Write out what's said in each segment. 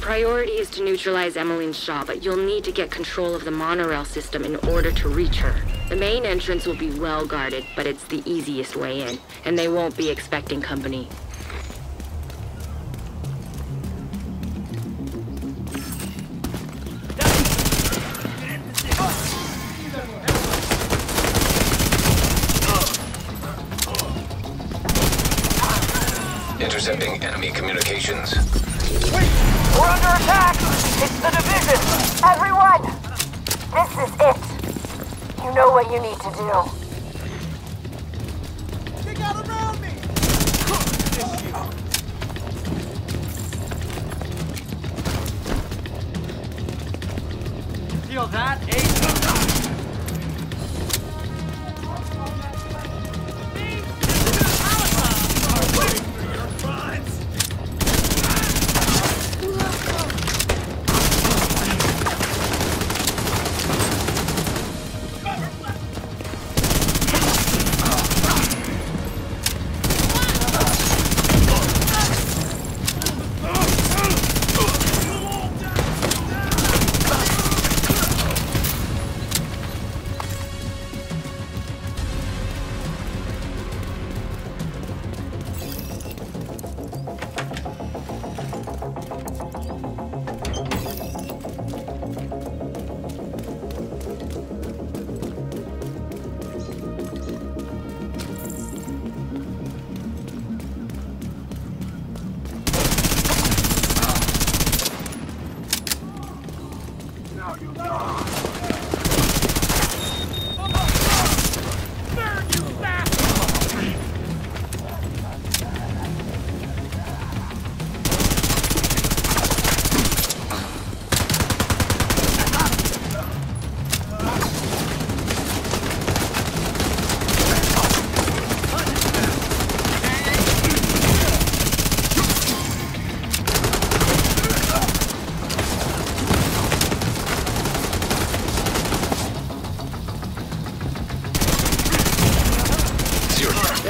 priority is to neutralize Emmeline Shaw, but you'll need to get control of the monorail system in order to reach her. The main entrance will be well guarded, but it's the easiest way in, and they won't be expecting company. You need to do.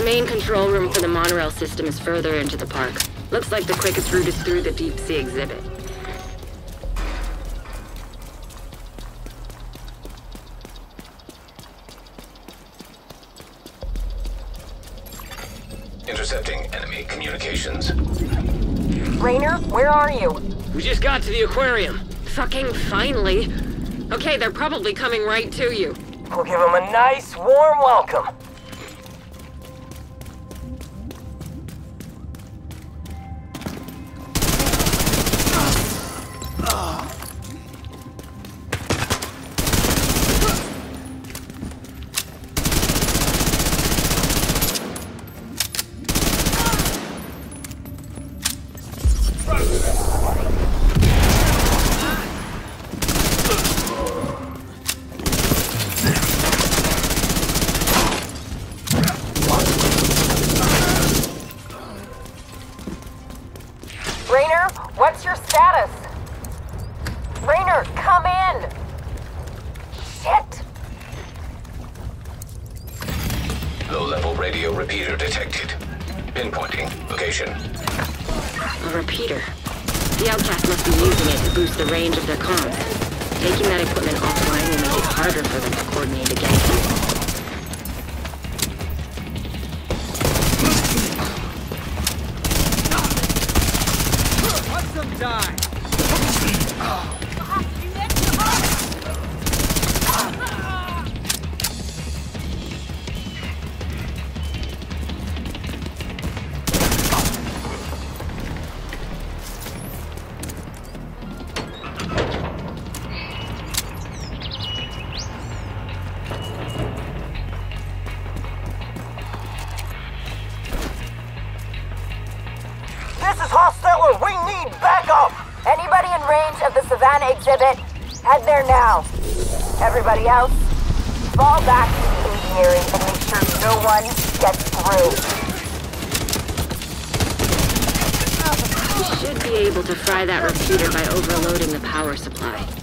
The main control room for the monorail system is further into the park. Looks like the quickest route is through the deep sea exhibit. Intercepting enemy communications. Rainer, where are you? We just got to the aquarium. Fucking finally! Okay, they're probably coming right to you. We'll give them a nice, warm welcome. Your status? Rainer, come in! Shit! Low-level radio repeater detected. Pinpointing location. A repeater. The Outcast must be using it to boost the range of their comms. Taking that equipment offline will make it harder for them to coordinate against you. Able to fry that repeater by overloading the power supply.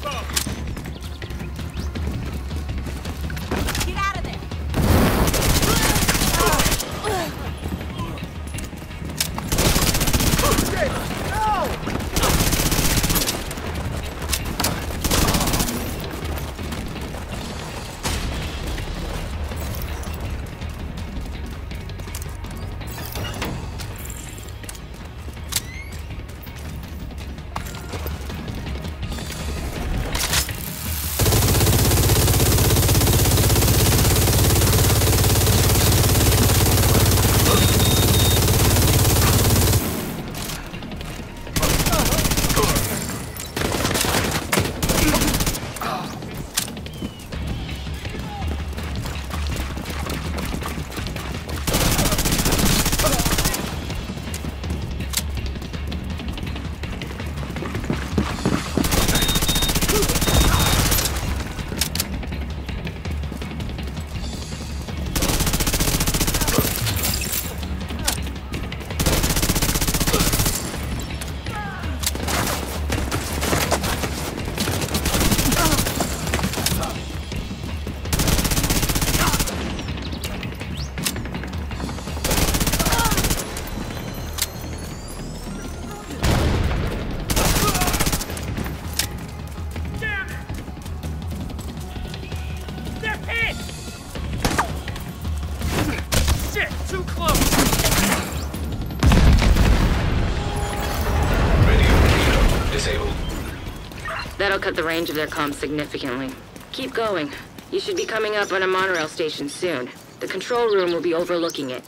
That'll cut the range of their comms significantly. Keep going. You should be coming up on a monorail station soon. The control room will be overlooking it.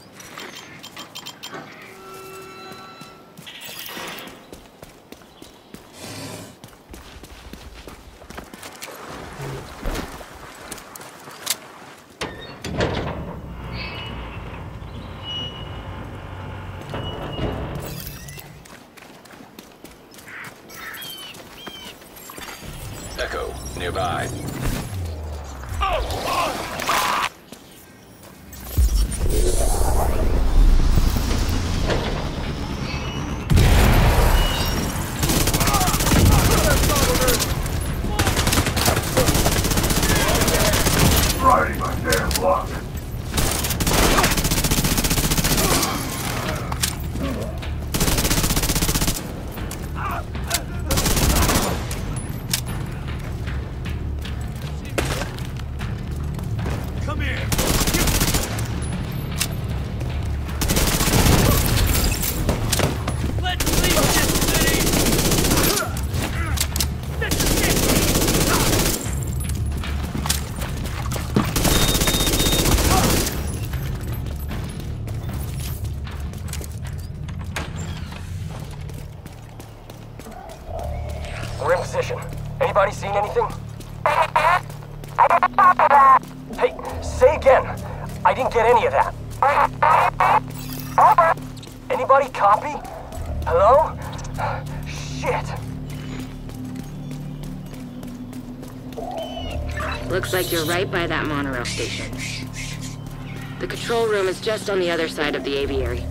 Echo, nearby. Riding here. Copy? Hello? Shit. Looks like you're right by that monorail station. The control room is just on the other side of the aviary.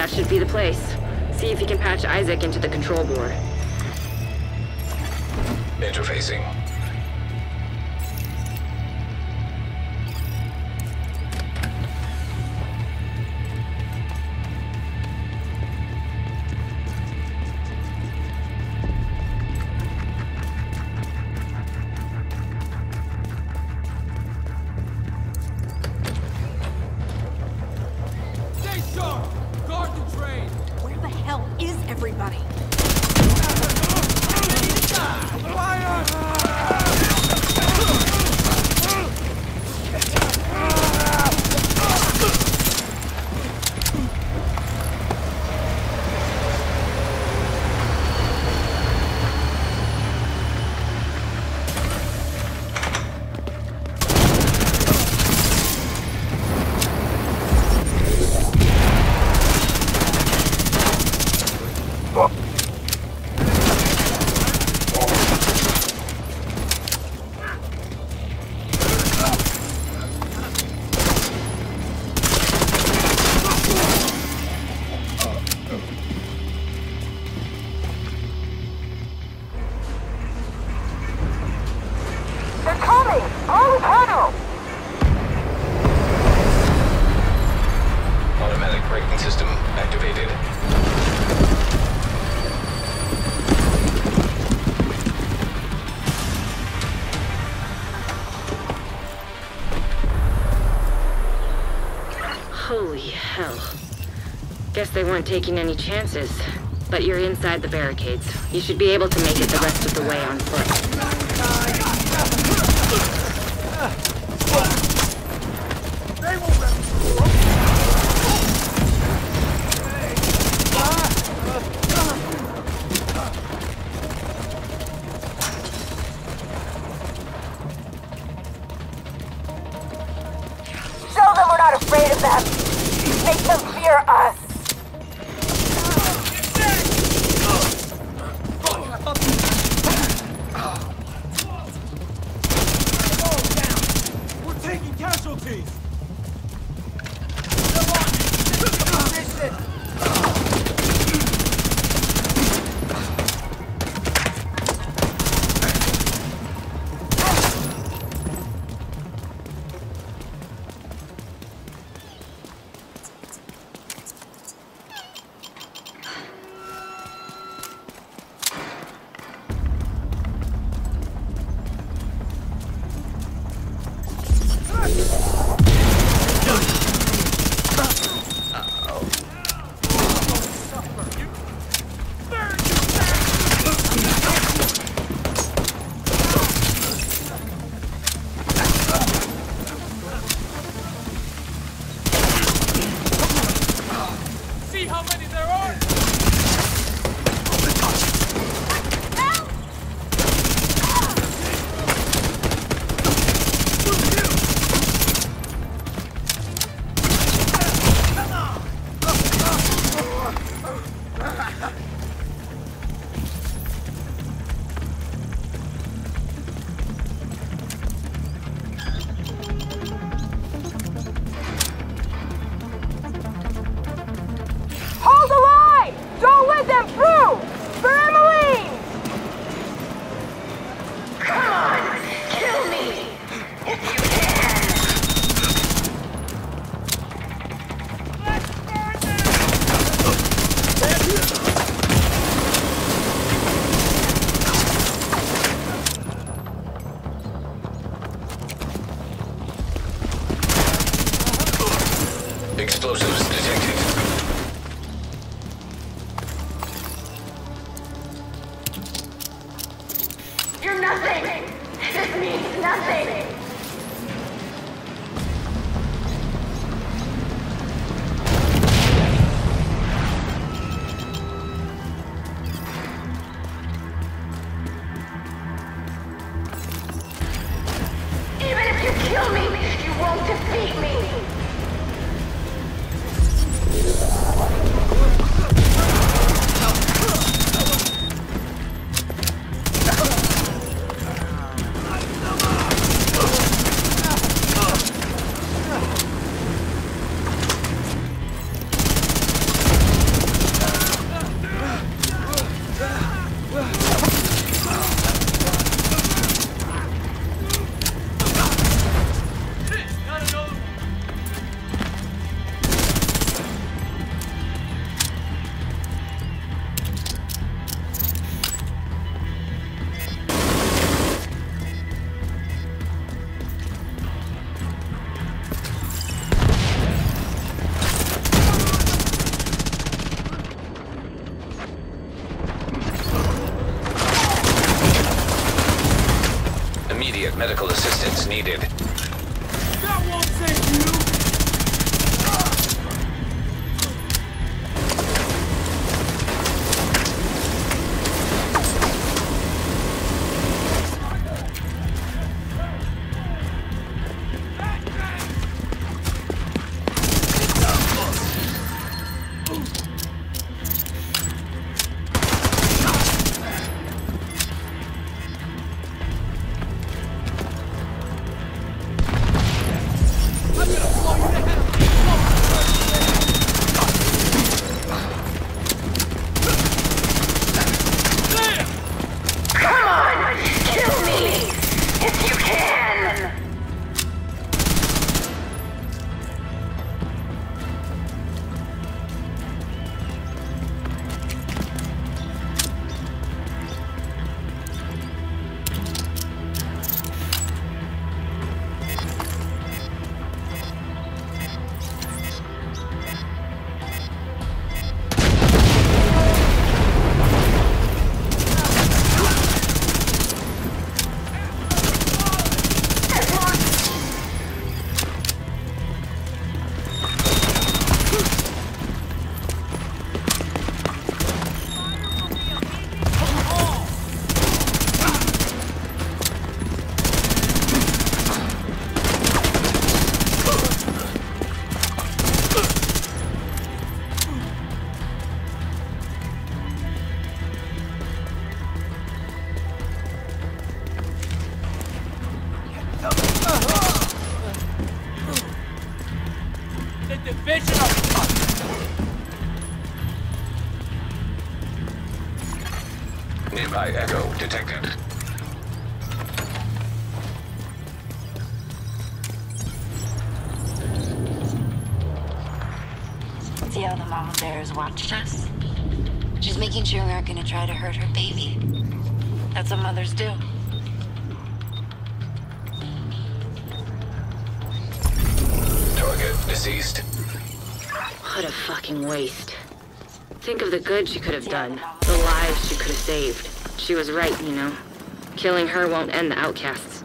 That should be the place. See if you can patch ISAC into the control board. Interfacing. Everybody? Holy hell. Guess they weren't taking any chances. But you're inside the barricades. You should be able to make it the rest of the way on foot. Kill me, you won't defeat me! Nearby echo detected. See how the mama bear bears watched us? She's making sure we aren't gonna try to hurt her baby. That's what mothers do. Target deceased. What a fucking waste. Think of the good she could have done, the lives she could have saved. She was right, you know. Killing her won't end the outcasts.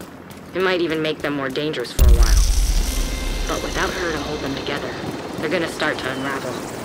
It might even make them more dangerous for a while. But without her to hold them together, they're gonna start to unravel.